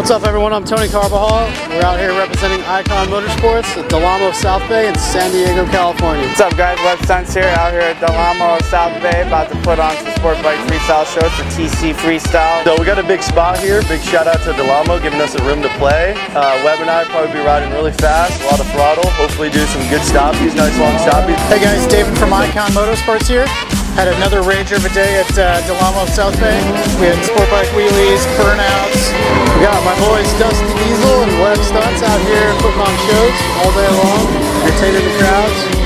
up everyone, I'm Tony Carbajal. We're out here representing Icon Motorsports at Del Amo South Bay in San Diego, California. What's up guys, Web Stunts here, out here at Del Amo South Bay, about to put on some sport bike freestyle shows for TC Freestyle. So we got a big spot here, big shout out to Del Amo giving us a room to play. Uh, Web and I probably be riding really fast, a lot of throttle, hopefully do some good stoppies, nice long stoppies. Hey guys, David from Icon Motorsports here. Had another rager of a day at uh, Del Amo South Bay. We had sport bike wheelies, burnouts. Boys Dusty Diesel and Web Stunts out here putting on shows all day long, entertaining the crowds.